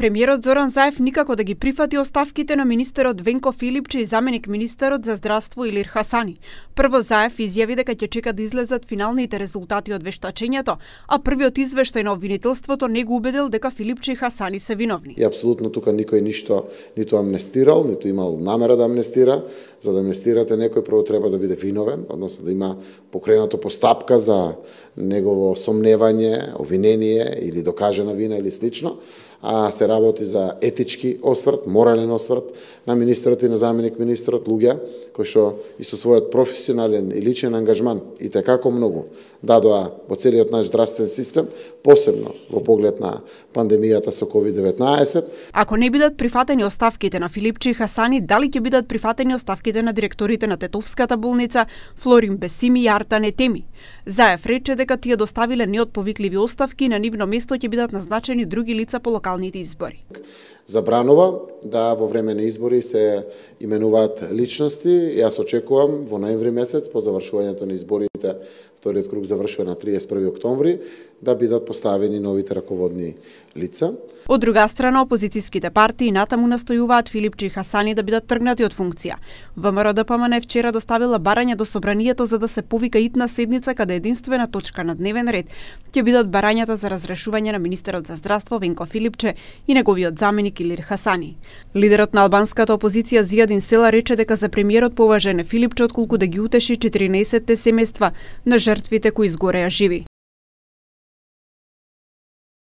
Премиерот Зоран Заев никако да ги прифати оставките на министерот Венко Филипче и заменик министерот за здравство Илир Хасани. Прво Заев изјави дека ќе чека да излезат финалните резултати од вештачењето, а првиот извештај на обвинителството не го убедил дека Филипче и Хасани се виновни. И апсолутно тука никој ништо ниту амнестирал, ниту имал намера да амнестира. За да амнестирате некој прво треба да биде виновен, односно да има покренато постапка за негово сомневање, обвинение или докажена вина или слично а се работи за етички осврт, морален осврт на министрот и на заменик министрот, луѓе кои што и со својот професионален и личен ангажман и како многу дадоа во целиот наш здравствен систем, посебно во поглед на пандемијата со COVID-19. Ако не бидат прифатени оставките на Филипчи и Хасани, дали ќе бидат прифатени оставките на директорите на Тетовската болница Флорин Бесими и Арта Нетеми? Заев рече дека тие доставиле неотповикливи оставки и на нивно место ќе бидат назначени други лица по локалните избори. Забранува да во време на избори се именуваат личности. Јас очекувам во ноември месец по завршувањето на изборите, вториот круг завршува на 31 октомври, да бидат поставени новите раководни лица. Од друга страна, опозицијските партии натаму настојуваат Филипчи и Хасани да бидат тргнати од функција. ВМРО ДПМН вчера доставила барање до собранието за да се повика итна седница каде единствена точка на дневен ред ќе бидат барањата за разрешување на министерот за здравство Венко Филипче и неговиот заменик Никилир Хасани. Лидерот на албанската опозиција Зијадин Села рече дека за премиерот поважен е Филипче отколку да ги утеши 14 семејства на жртвите кои изгореа живи.